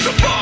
The apart.